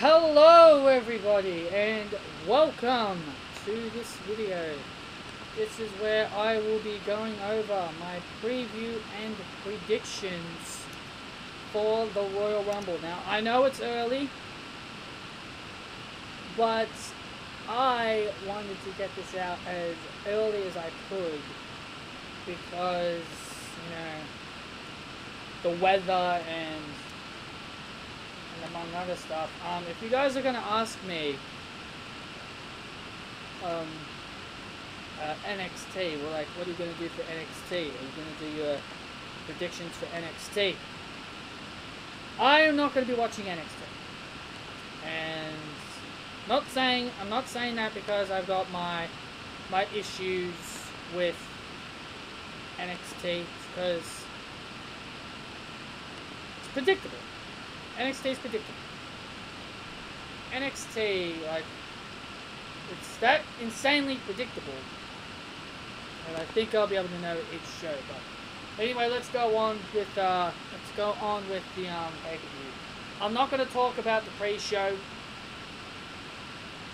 Hello everybody and welcome to this video. This is where I will be going over my preview and predictions for the Royal Rumble. Now I know it's early, but I wanted to get this out as early as I could because, you know, the weather and among other stuff. Um, if you guys are gonna ask me, um, uh, NXT, well, like, what are you gonna do for NXT? Are you gonna do your predictions for NXT? I am not gonna be watching NXT, and not saying I'm not saying that because I've got my my issues with NXT because it's predictable. NXT is predictable. NXT, like, it's that insanely predictable. And I think I'll be able to know each show. But anyway, let's go on with uh, let's go on with the um, pay-per-view. I'm not going to talk about the pre-show,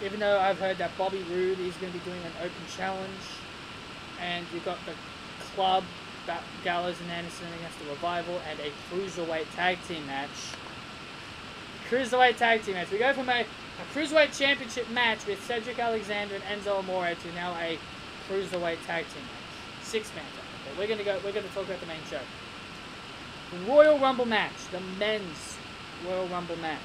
even though I've heard that Bobby Roode is going to be doing an open challenge, and you've got the club, Gallows and Anderson against the Revival, and a cruiserweight tag team match. Cruiserweight tag team match. We go from a, a Cruiserweight championship match with Cedric Alexander and Enzo Amore to now a Cruiserweight tag team match. Six man tag. Okay, we're gonna go we're gonna talk about the main show. The Royal Rumble match, the men's Royal Rumble match.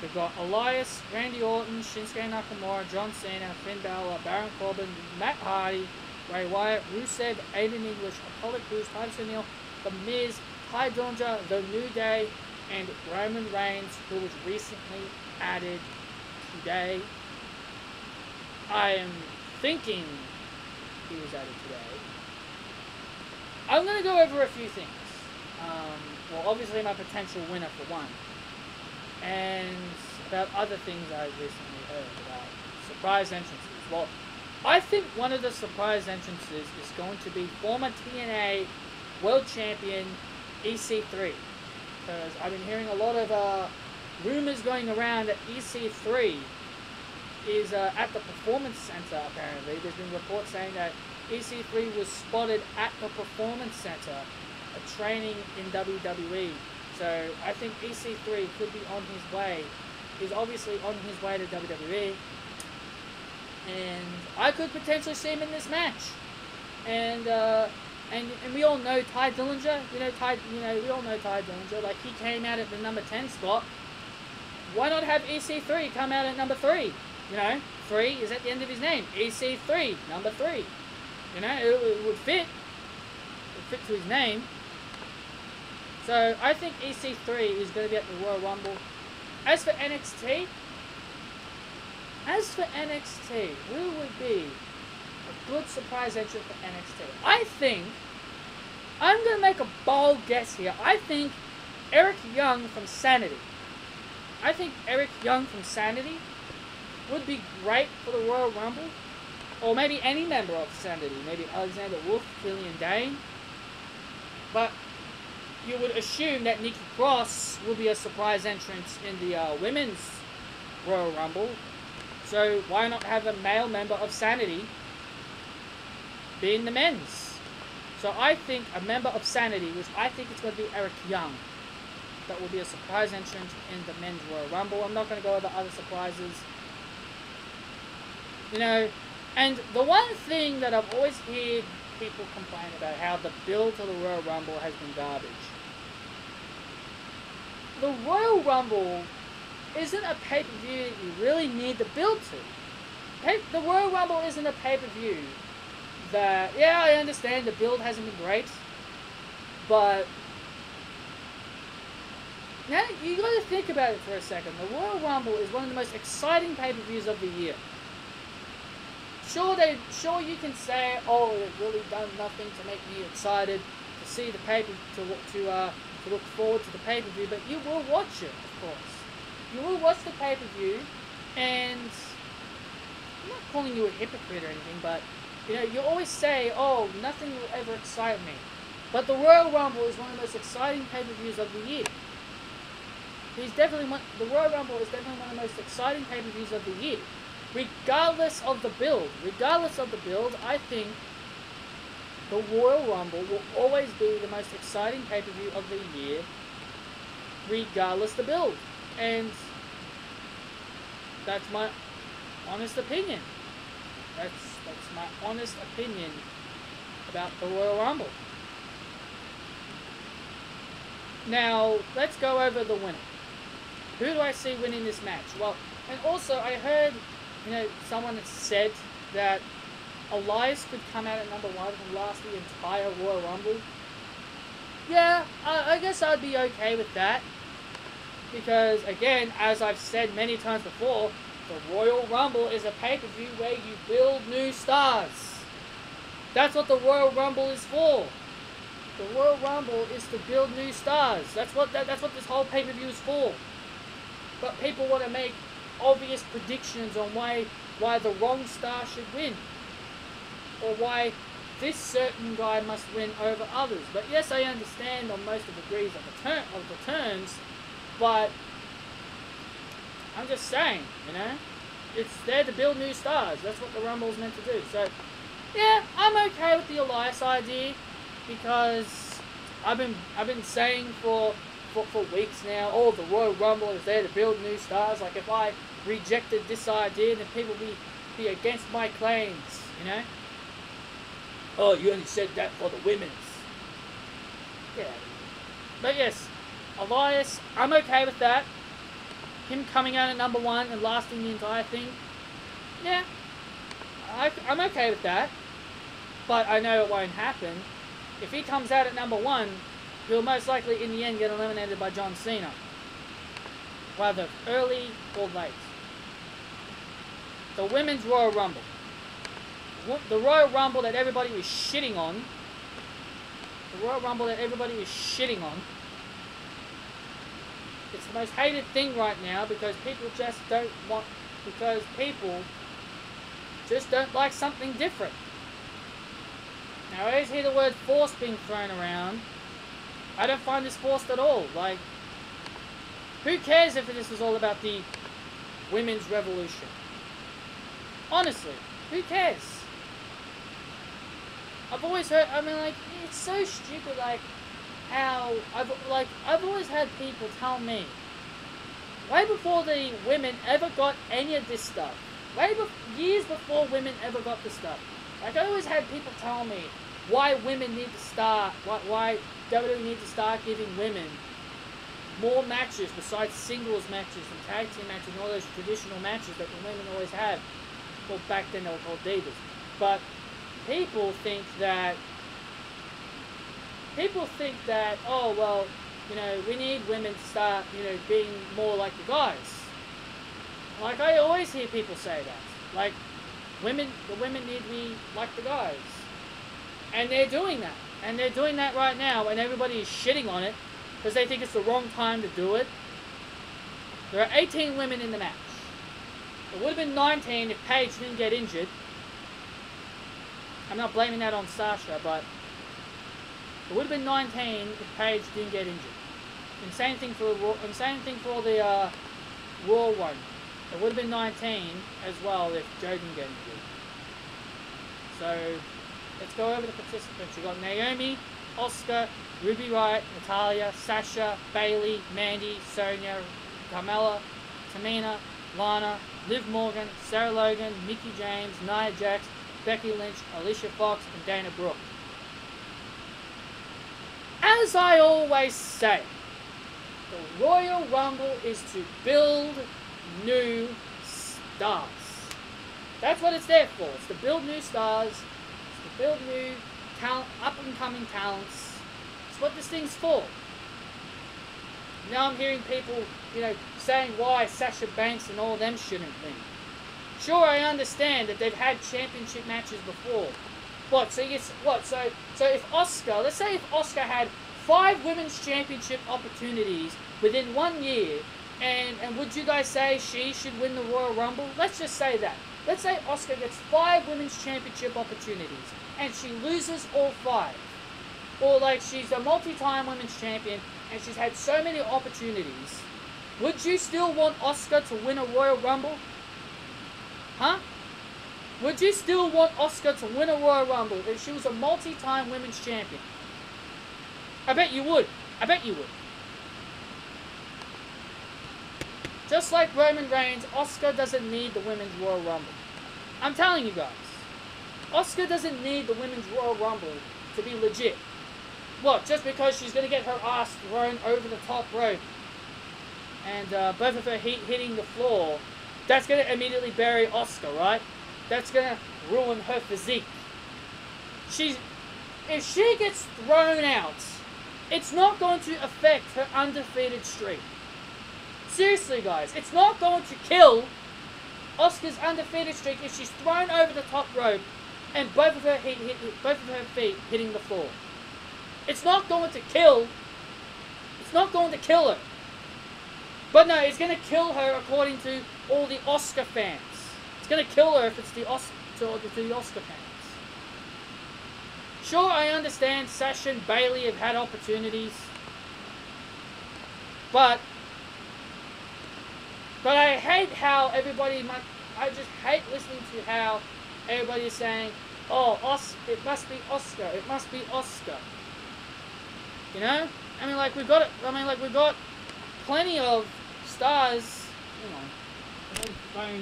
We've got Elias, Randy Orton, Shinsuke Nakamura, John Cena, Finn Balor, Baron Corbin, Matt Hardy, Bray Wyatt, Rusev, Aiden English, Apollo Crews, Titus O'Neil, The Miz, Tye Dillinger, The New Day, and Roman Reigns, who was recently added today. I am thinking he was added today. I'm going to go over a few things. Um, well, obviously my potential winner for one. And about other things I recently heard about surprise entrances. Well, I think one of the surprise entrances is going to be former TNA World Champion EC3 because I've been hearing a lot of uh, rumors going around that EC3 is uh, at the Performance Center, apparently. There's been reports saying that EC3 was spotted at the Performance Center uh, training in WWE. So I think EC3 could be on his way. He's obviously on his way to WWE. And I could potentially see him in this match. And uh, and, and we all know Tye Dillinger. You know Tye. You know we all know Tye Dillinger. Like he came out at the number ten spot. Why not have EC3 come out at number three? You know, three is at the end of his name. EC3, number three. You know, it, it would fit. It fit to his name. So I think EC3 is going to be at the Royal Rumble. As for NXT, as for NXT, who would be a good surprise entry for NXT. I think, I'm going to make a bold guess here. I think Eric Young from Sanity. I think Eric Young from Sanity would be great for the Royal Rumble. Or maybe any member of Sanity. Maybe Alexander Wolfe, Killian Dain. But you would assume that Nikki Cross will be a surprise entrance in the uh, women's Royal Rumble. So why not have a male member of Sanity being the men's. So I think a member of Sanity, which I think it's going to be Eric Young, that will be a surprise entrant in the men's Royal Rumble. I'm not going to go over other surprises. You know, and the one thing that I've always heard people complain about how the build to the Royal Rumble has been garbage. The Royal Rumble isn't a pay-per-view that you really need to build to. the Royal Rumble isn't a pay-per-view that, yeah, I understand the build hasn't been great, but now you got to think about it for a second. The Royal Rumble is one of the most exciting pay-per-views of the year. Sure, they, sure you can say, oh, it's really done nothing to make me excited to see the paper to to uh, to look forward to the pay-per-view, but you will watch it, of course. You will watch the pay-per-view, and I'm not calling you a hypocrite or anything, but you know, you always say, oh, nothing will ever excite me. But the Royal Rumble is one of the most exciting pay-per-views of the year. he's definitely one. The Royal Rumble is definitely one of the most exciting pay per views of the year, regardless of the build. Regardless of the build, I think the Royal Rumble will always be the most exciting pay per view of the year, regardless the build, and that's my honest opinion. That's that's my honest opinion about the Royal Rumble. Now, let's go over the winner. Who do I see winning this match? Well, and also I heard, you know, someone said that Elias could come out at number one and last the entire Royal Rumble. Yeah, I, I guess I'd be okay with that. Because, again, as I've said many times before, the Royal Rumble is a pay-per-view where you build new stars. That's what the Royal Rumble is for. The Royal Rumble is to build new stars. That's what that, that's what this whole pay-per-view is for. But people want to make obvious predictions on why why the wrong star should win. Or why this certain guy must win over others. But yes, I understand on most of the degrees of the turn of the terms, but I'm just saying, you know, it's there to build new stars. That's what the Rumble's meant to do. So, yeah, I'm okay with the Elias idea because I've been I've been saying for for, for weeks now, oh, the Royal Rumble is there to build new stars. Like if I rejected this idea, then people be be against my claims, you know. Oh, you only said that for the women's. Yeah. But yes, Elias, I'm okay with that him coming out at number one and lasting the entire thing, yeah, I, I'm okay with that. But I know it won't happen. If he comes out at number one, he'll most likely in the end get eliminated by John Cena. Whether early or late. The Women's Royal Rumble. The Royal Rumble that everybody was shitting on. The Royal Rumble that everybody was shitting on it's the most hated thing right now because people just don't want, because people just don't like something different. Now, I always hear the word force being thrown around. I don't find this forced at all. Like, who cares if this was all about the women's revolution? Honestly, who cares? I've always heard, I mean, like, it's so stupid, like, how I've like I've always had people tell me way before the women ever got any of this stuff, way be- years before women ever got this stuff. Like I always had people tell me why women need to start, why, why WWE need to start giving women more matches besides singles matches and tag team matches and all those traditional matches that the women always had. Well, back then they were called divas. But people think that people think that, oh, well, you know, we need women to start, you know, being more like the guys. Like, I always hear people say that. Like, women, the women need to be like the guys. And they're doing that. And they're doing that right now, and everybody is shitting on it because they think it's the wrong time to do it. There are 18 women in the match. It would have been 19 if Paige didn't get injured. I'm not blaming that on Sasha, but it would have been 19 if Paige didn't get injured. And same thing for and same thing for the uh, Raw one. It would have been 19 as well if Joe didn't get injured. So let's go over the participants. You got Naomi, Asuka, Ruby Riott, Natalya, Sasha, Bayley, Mandy, Sonya, Carmella, Tamina, Lana, Liv Morgan, Sarah Logan, Mickie James, Nia Jax, Becky Lynch, Alicia Fox, and Dana Brooke. As I always say, the Royal Rumble is to build new stars. That's what it's there for. It's to build new stars. It's to build new talent, up and coming talents. It's what this thing's for. Now I'm hearing people, you know, saying why Sasha Banks and all them shouldn't win. Sure, I understand that they've had championship matches before, what? So yes. What? So so if Asuka, let's say if Asuka had five women's championship opportunities within one year, and and would you guys say she should win the Royal Rumble? Let's just say that. Let's say Asuka gets five women's championship opportunities, and she loses all five. Or like she's a multi-time women's champion, and she's had so many opportunities, Would you still want Asuka to win a Royal Rumble? Huh? Would you still want Asuka to win a Royal Rumble if she was a multi-time women's champion? I bet you would. I bet you would. Just like Roman Reigns, Asuka doesn't need the women's Royal Rumble. I'm telling you guys. Asuka doesn't need the women's Royal Rumble to be legit. What, just because she's going to get her ass thrown over the top rope and uh, both of her heat hitting the floor, that's going to immediately bury Asuka, right? That's going to ruin her physique. She's, if she gets thrown out, it's not going to affect her undefeated streak. Seriously, guys, it's not going to kill Asuka's undefeated streak if she's thrown over the top rope and both of her hit, hit, both of her feet hitting the floor. It's not going to kill. It's not going to kill her. But no, it's going to kill her according to all the Asuka fans. To kill her if it's the Asuka, to the Asuka fans. Sure, I understand Sasha and Bayley have had opportunities. But but I hate how everybody might I just hate listening to how everybody is saying, "Oh, Os it must be Asuka. It must be Asuka." You know? I mean, like we've got it. I mean, like we've got plenty of stars. You know, phone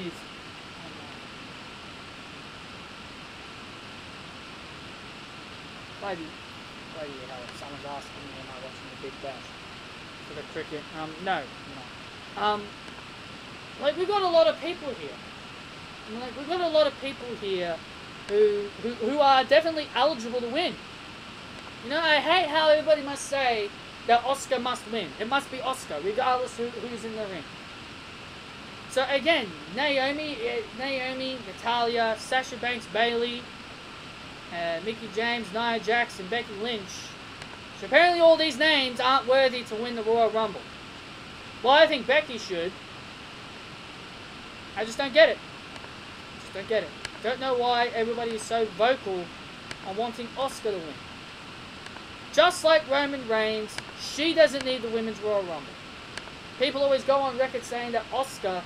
is. Bloody, bloody hell! Someone's asking me, "Am I watching the Big Bash for the cricket?" Um, no, no. Um, like we've got a lot of people here. Like we've got a lot of people here who, who who are definitely eligible to win. You know, I hate how everybody must say that Asuka must win. It must be Asuka, regardless who, who's in the ring. So again, Naomi, uh, Naomi, Natalya, Sasha Banks, Bayley, uh, Mickie James, Nia Jackson, Becky Lynch. So apparently all these names aren't worthy to win the Royal Rumble. Well, I think Becky should. I just don't get it. Just don't get it. Don't know why everybody is so vocal on wanting Asuka to win. Just like Roman Reigns, she doesn't need the Women's Royal Rumble. People always go on record saying that Asuka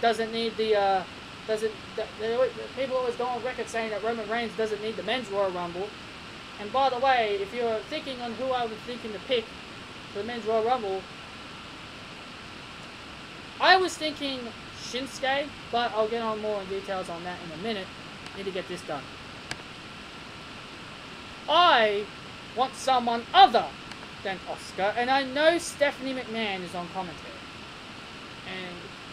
doesn't need the, uh, doesn't, people always go on record saying that Roman Reigns doesn't need the Men's Royal Rumble. And by the way, if you're thinking on who I was thinking to pick for the Men's Royal Rumble, I was thinking Shinsuke, but I'll get on more details on that in a minute. Need to get this done. I want someone other than Asuka, and I know Stephanie McMahon is on commentary.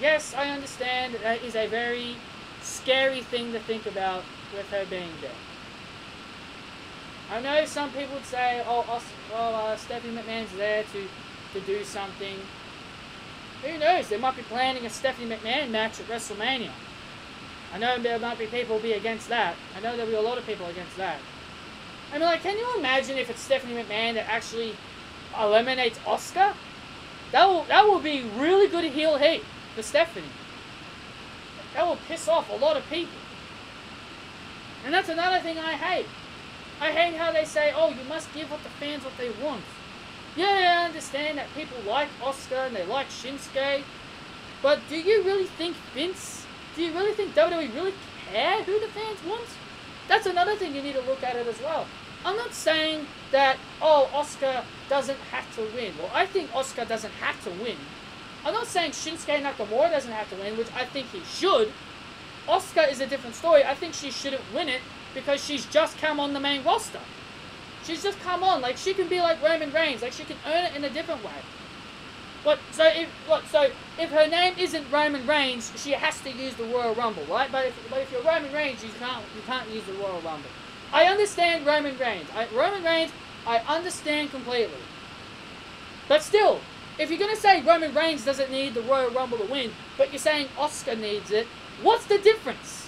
Yes, I understand that is a very scary thing to think about with her being there. I know some people would say, oh, Os oh uh, Stephanie McMahon's there to, to do something. Who knows? They might be planning a Stephanie McMahon match at WrestleMania. I know there might be people be against that. I know there'll be a lot of people against that. I mean, like, can you imagine if it's Stephanie McMahon that actually eliminates Asuka? That will that will be really good heel heat for Stephanie. That will piss off a lot of people. And that's another thing I hate. I hate how they say, oh, you must give what the fans what they want. Yeah, I understand that people like Asuka and they like Shinsuke. But do you really think Vince, do you really think WWE really care who the fans want? That's another thing you need to look at it as well. I'm not saying that, oh, Asuka doesn't have to win. Well, I think Asuka doesn't have to win. I'm not saying Shinsuke Nakamura doesn't have to win, which I think he should. Asuka is a different story. I think she shouldn't win it because she's just come on the main roster. She's just come on. Like, she can be like Roman Reigns. Like, she can earn it in a different way. But So if what? So if her name isn't Roman Reigns, she has to use the Royal Rumble, right? But if but if you're Roman Reigns, you can't you can't use the Royal Rumble. I understand Roman Reigns. I, Roman Reigns, I understand completely. But still, if you're gonna say Roman Reigns doesn't need the Royal Rumble to win, but you're saying Asuka needs it, what's the difference?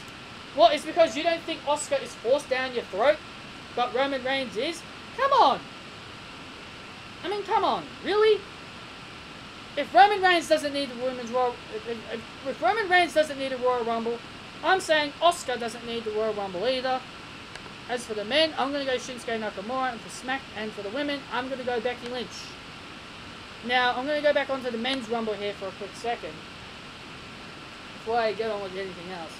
What is because you don't think Asuka is forced down your throat, but Roman Reigns is? Come on. I mean, come on, really? if Roman Reigns doesn't need the women's Royal, if, if, if, Roman Reigns doesn't need a Royal Rumble, I'm saying Asuka doesn't need the Royal Rumble either. As for the men, I'm going to go Shinsuke Nakamura, and for Smack, and for the women, I'm going to go Becky Lynch. Now, I'm going to go back onto the men's rumble here for a quick second. Before I get on with anything else.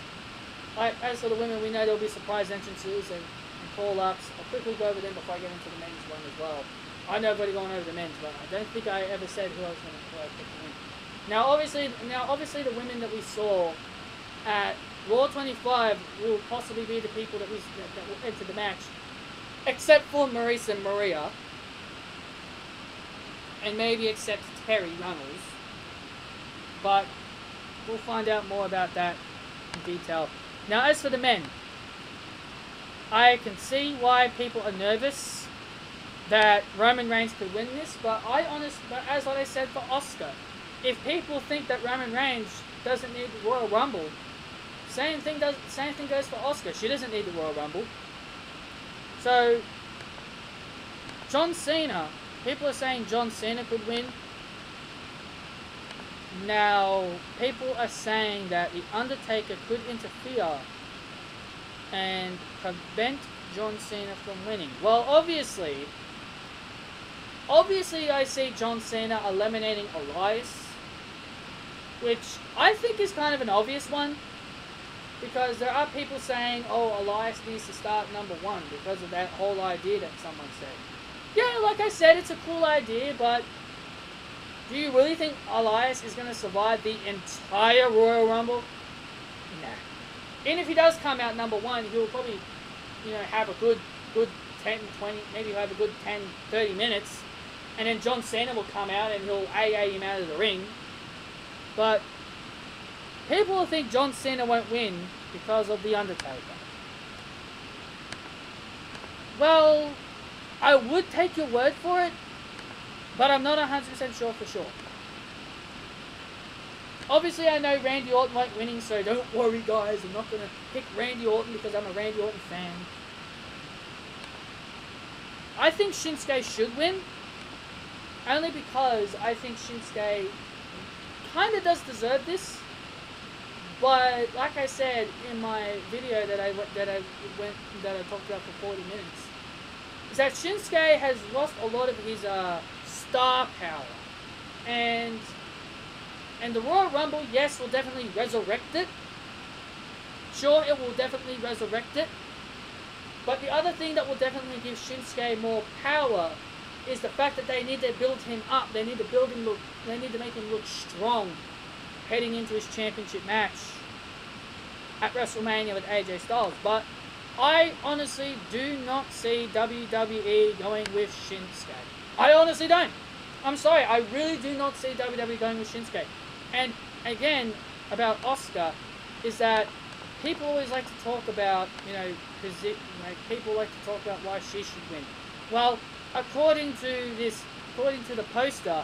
Like, as for the women, we know there'll be surprise entrances and, and call-ups. I'll quickly go over them before I get into the men's one as well. I know I've already gone over the men's, but I don't think I ever said who I was going to pick to win. Now, obviously, now obviously the women that we saw at Raw 25 will possibly be the people that we that, that will enter the match, except for Maryse and Maria, and maybe except Terri Runnels. But we'll find out more about that in detail. Now, as for the men, I can see why people are nervous that Roman Reigns could win this, but I honest, but as what I said for Asuka, if people think that Roman Reigns doesn't need the Royal Rumble, same thing does same thing goes for Asuka. She doesn't need the Royal Rumble. So John Cena, people are saying John Cena could win. Now, people are saying that The Undertaker could interfere and prevent John Cena from winning. Well, obviously, obviously I see John Cena eliminating Elias, which I think is kind of an obvious one, because there are people saying, oh, Elias needs to start number one because of that whole idea that someone said. Yeah, like I said, it's a cool idea, but do you really think Elias is going to survive the entire Royal Rumble? Nah. And if he does come out number one, he'll probably, you know, have a good, good 10, 20, maybe he'll have a good 10, 30 minutes. And then John Cena will come out and he'll AA him out of the ring. But people will think John Cena won't win because of The Undertaker. Well, I would take your word for it, but I'm not 100% sure for sure. Obviously, I know Randy Orton won't winning, so don't worry, guys. I'm not going to pick Randy Orton because I'm a Randy Orton fan. I think Shinsuke should win, only because I think Shinsuke kind of does deserve this. But like I said in my video that I that I went that I talked about for 40 minutes, that Shinsuke has lost a lot of his uh, star power, and and the Royal Rumble, yes, will definitely resurrect it. Sure, it will definitely resurrect it. But the other thing that will definitely give Shinsuke more power is the fact that they need to build him up. They need to build him look. They need to make him look strong heading into his championship match at WrestleMania with AJ Styles. But I honestly do not see WWE going with Shinsuke. I honestly don't. I'm sorry, I really do not see WWE going with Shinsuke. And again, about Asuka, is that people always like to talk about, you know, you know, people like to talk about why she should win. Well, according to this, according to the poster,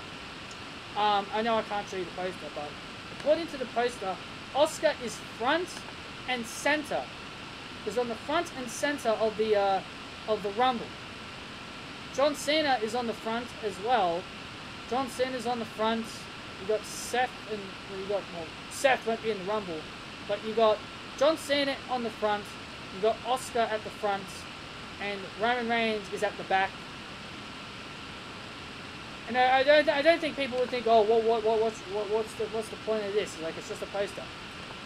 um, I know I can't show you the poster, but according to the poster, Asuka is front and center. Is on the front and center of the uh, of the Rumble. John Cena is on the front as well. John Cena is on the front. You got Seth and you got well, Seth won't be in the Rumble, but you got John Cena on the front. You got Asuka at the front, and Roman Reigns is at the back. And I, I don't, I don't think people would think, oh, what, what, what, what's, what, what's the, what's the point of this? Like, it's just a poster.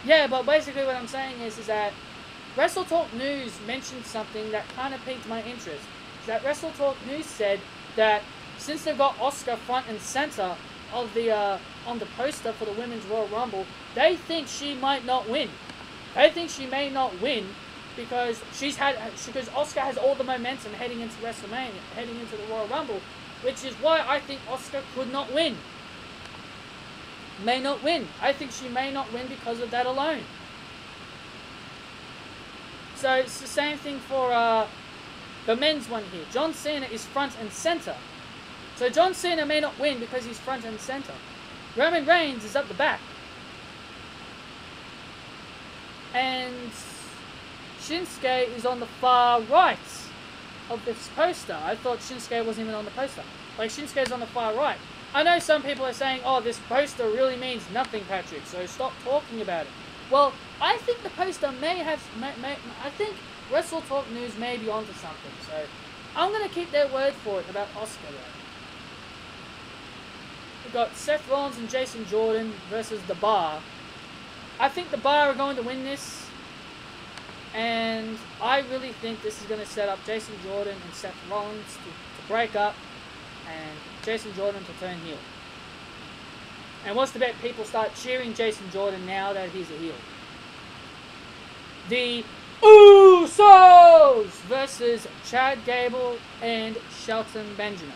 Yeah, but basically what I'm saying is, is that Wrestle Talk News mentioned something that kind of piqued my interest. That Wrestle Talk News said that since they've got Asuka front and center of the uh, on the poster for the Women's Royal Rumble, they think she might not win. They think she may not win because she's had because Asuka has all the momentum heading into WrestleMania, heading into the Royal Rumble, which is why I think Asuka could not win. May not win. I think she may not win because of that alone. So it's the same thing for uh, the men's one here. John Cena is front and center. So John Cena may not win because he's front and center. Roman Reigns is up the back. And Shinsuke is on the far right of this poster. I thought Shinsuke wasn't even on the poster. Like, Shinsuke's on the far right. I know some people are saying, oh, this poster really means nothing, Patrick, so stop talking about it. Well, I think the poster may have, may, may, I think Wrestle Talk News may be onto something, so I'm going to keep their word for it about Asuka. though. we've got Seth Rollins and Jason Jordan versus The Bar. I think The Bar are going to win this. And I really think this is going to set up Jason Jordan and Seth Rollins to, to break up and Jason Jordan to turn heel. And what's the bet? People start cheering Jason Jordan now that he's a heel. The Usos versus Chad Gable and Shelton Benjamin.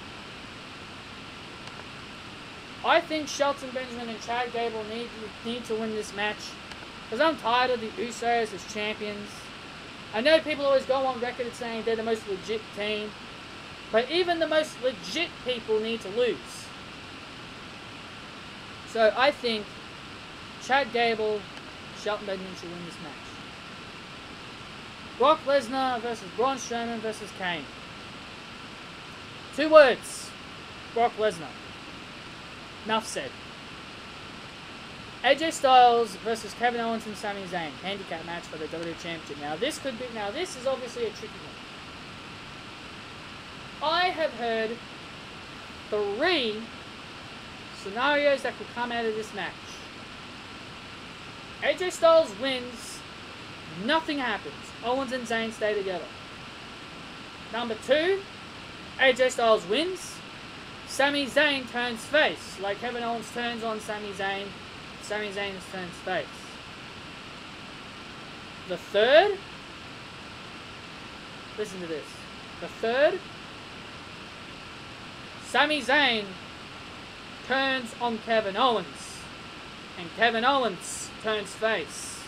I think Shelton Benjamin and Chad Gable need need to win this match because I'm tired of the Usos as champions. I know people always go on record saying they're the most legit team, but even the most legit people need to lose. So I think Chad Gable, Shelton Benjamin should win this match. Brock Lesnar versus Braun Strowman versus Kane. Two words. Brock Lesnar. Enough said. AJ Styles versus Kevin Owens and Sami Zayn. Handicap match for the WWE Championship. Now this could be now this is obviously a tricky one. I have heard three scenarios that could come out of this match. AJ Styles wins, nothing happens. Owens and Zayn stay together. Number two, AJ Styles wins. Sami Zayn turns face, like Kevin Owens turns on Sami Zayn. Sami Zayn turns face. The third, listen to this. The third, Sami Zayn turns on Kevin Owens, and Kevin Owens turns face.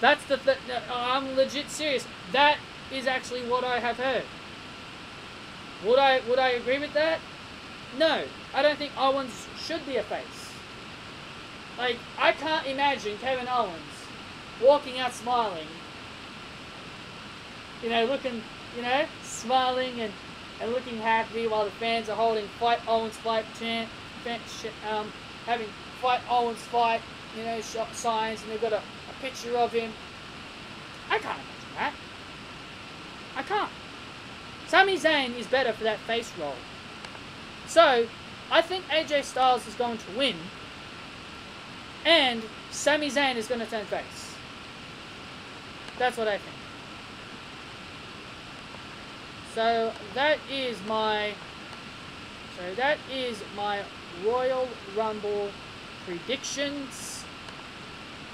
That's the th- I'm legit serious. That is actually what I have heard. Would I would I agree with that? No, I don't think Owens should be a face. Like I can't imagine Kevin Owens walking out smiling. You know, looking, you know, smiling and, and looking happy while the fans are holding "Fight Owens, Fight" chant, um, having "Fight Owens, Fight," you know, signs, and they've got a picture of him. I can't imagine that. I can't. Sami Zayn is better for that face role. So, I think AJ Styles is going to win. And Sami Zayn is going to turn face. That's what I think. So that is my so that is my Royal Rumble predictions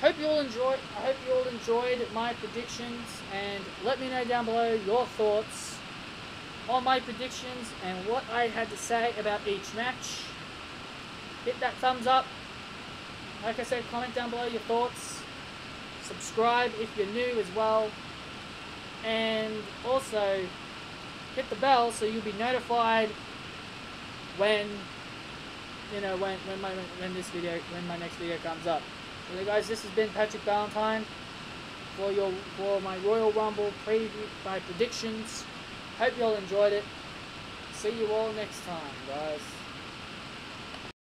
hope you all enjoyed. I hope you all enjoyed my predictions, and let me know down below your thoughts on my predictions and what I had to say about each match. Hit that thumbs up. Like I said, comment down below your thoughts. Subscribe if you're new as well, and also hit the bell so you'll be notified when you know when when my when this video when my next video comes up. So guys, this has been Patrick Ballantine for your for my Royal Rumble preview, my predictions. Hope you all enjoyed it. See you all next time, guys.